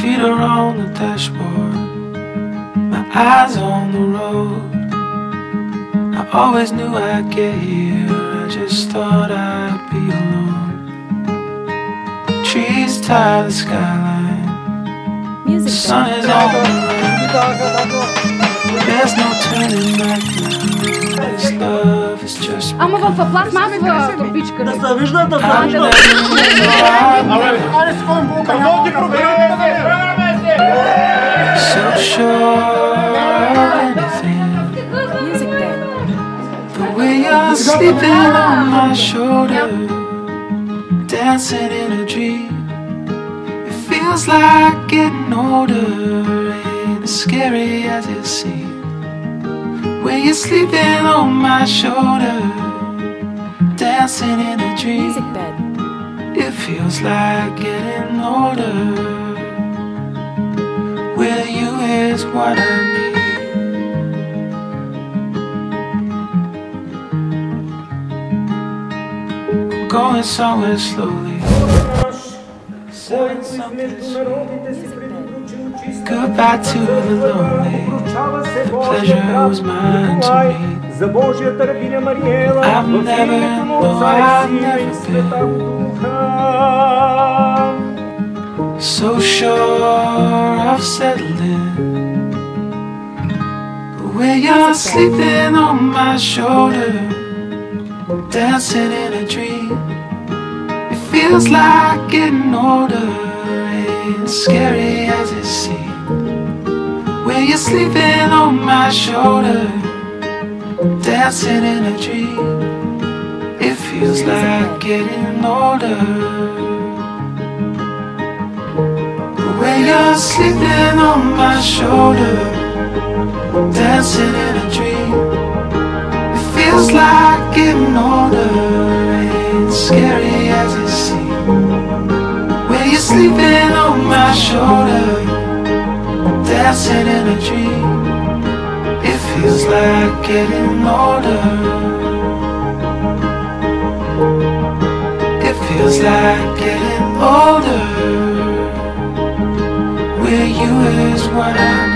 feet are on the dashboard, my eyes on the road. I always knew I'd get here, I just thought I'd be alone. Trees tie the skyline, the Music sun bed. is on the run. There's no turning back now. This love is just Ама в пластмасова турбичка. Да се вижда, да се I'm вижда. never Айде си ходим по каналки, so sure of anything. Music. The way you're sleeping on my shoulder, dancing in a dream. It feels like getting older, ain't as scary as it seems. When you're sleeping on my shoulder, dancing in a dream. It feels like getting older. With you what I need. Going somewhere slowly. Saying something sweet. Goodbye to the lonely. The pleasure was mine to meet. За Божията рабиня Мариела, I've в never, името на no, Отца и I've Сина и never Света been Духа. So sure of settling. But when you're sleeping on my shoulder, dancing in a dream, it feels like getting older, ain't as scary as it seems. When you're sleeping on my shoulder, dancing in a dream, it feels like getting older. When you're sleeping on my shoulder, dancing in a dream, it feels like getting older, ain't scary as it seems. When you're sleeping on my shoulder, dancing in a dream, it feels like getting older. It feels like getting older. Where you is what I